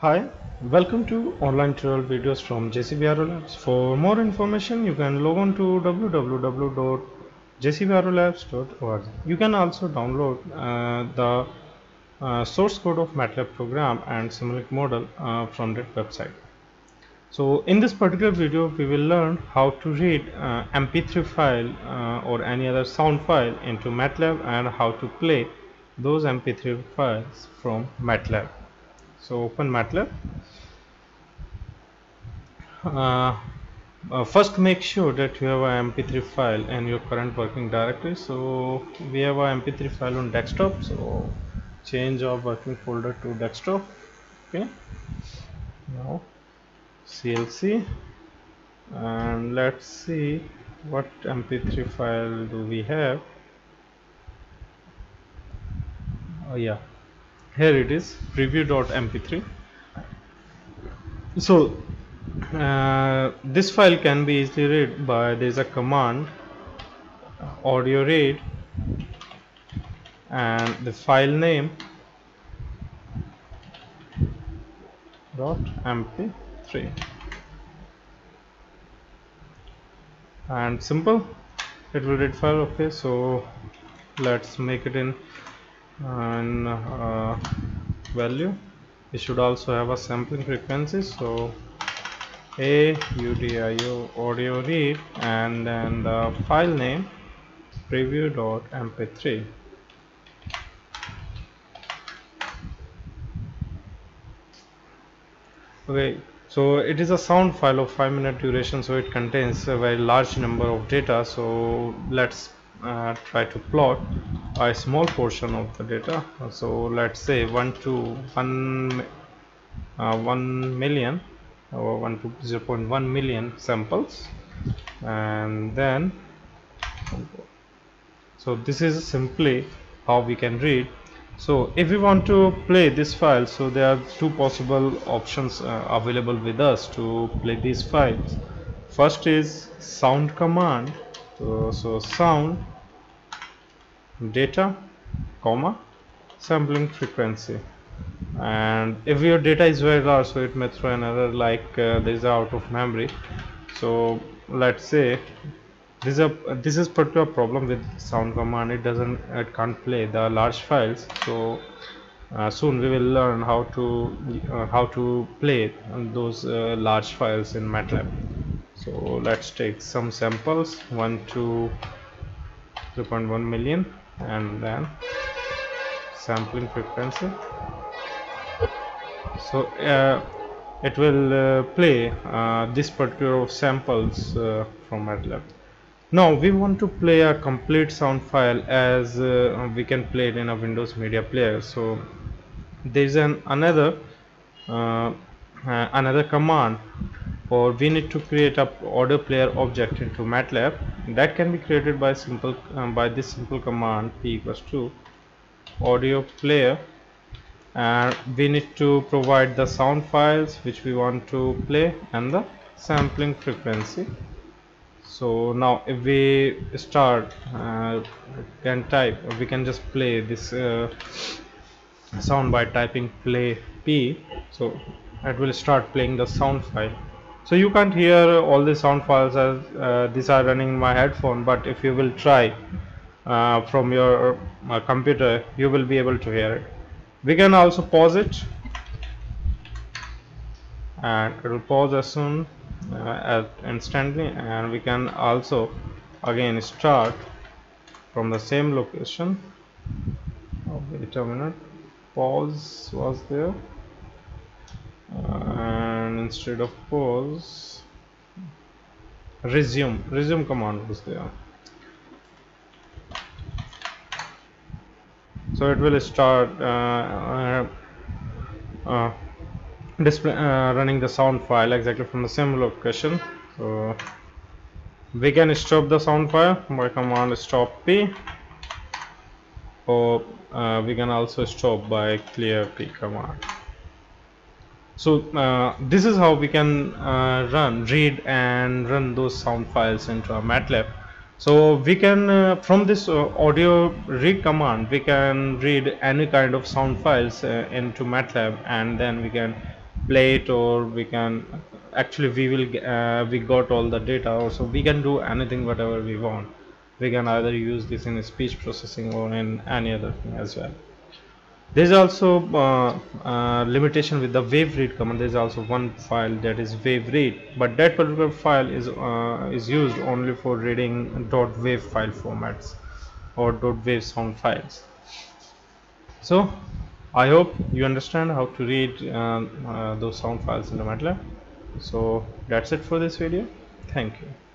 Hi, welcome to online tutorial videos from JCB Labs. For more information, you can log on to www.jcbrolabs.org. You can also download uh, the uh, source code of MATLAB program and Simulink model uh, from that website. So in this particular video, we will learn how to read uh, MP3 file uh, or any other sound file into MATLAB and how to play those MP3 files from MATLAB so open MATLAB. Uh, uh, first make sure that you have a mp3 file in your current working directory. So we have a mp3 file on desktop. So change our working folder to desktop. Okay. Now clc and let's see what mp3 file do we have. Oh yeah here it is preview.mp3 so uh, this file can be easily read by there is a command audio read and the file name dot mp3 and simple it will read file okay so let's make it in and uh, value. It should also have a sampling frequency so a udio audio read and then the file name preview.mp3 okay so it is a sound file of 5 minute duration so it contains a very large number of data so let's uh, try to plot a small portion of the data. So let's say 1 to 1 uh, 1 million or 1 to 0 0.1 million samples. And then so this is simply how we can read. So if we want to play this file so there are two possible options uh, available with us to play these files. First is sound command so, so sound data comma sampling frequency. And if your data is very large so it may throw another like uh, this is out of memory. So let's say this is a this is particular problem with sound command it doesn't it can't play the large files. So uh, soon we will learn how to uh, how to play those uh, large files in MATLAB so let's take some samples. 1 to 0.1 million and then sampling frequency. So uh, it will uh, play uh, this particular samples uh, from MATLAB now we want to play a complete sound file as uh, we can play it in a Windows media player. So there is an another uh, another command or we need to create a audio player object into MATLAB. That can be created by simple um, by this simple command p equals to audio player. And we need to provide the sound files which we want to play and the sampling frequency. So now if we start uh, can type we can just play this uh, sound by typing play p. So it will start playing the sound file so you can't hear all the sound files as uh, these are running in my headphone but if you will try uh, from your uh, computer you will be able to hear it. We can also pause it. And it will pause as soon uh, as instantly and we can also again start from the same location. Oh, wait a minute. Pause was there instead of pause. Resume. Resume command was there. So it will start uh, uh, uh, display uh, running the sound file exactly from the same location. So we can stop the sound file by command stop p. Or uh, we can also stop by clear p command so uh, this is how we can uh, run read and run those sound files into a MATLAB. So we can uh, from this uh, audio read command we can read any kind of sound files uh, into MATLAB and then we can play it or we can actually we will uh, we got all the data also we can do anything whatever we want. We can either use this in speech processing or in any other thing as well there's also uh, uh, limitation with the wave read command. There's also one file that is wave read but that particular file is uh, is used only for reading dot wave file formats or dot wave sound files. So I hope you understand how to read uh, uh, those sound files in the MATLAB. So that's it for this video. Thank you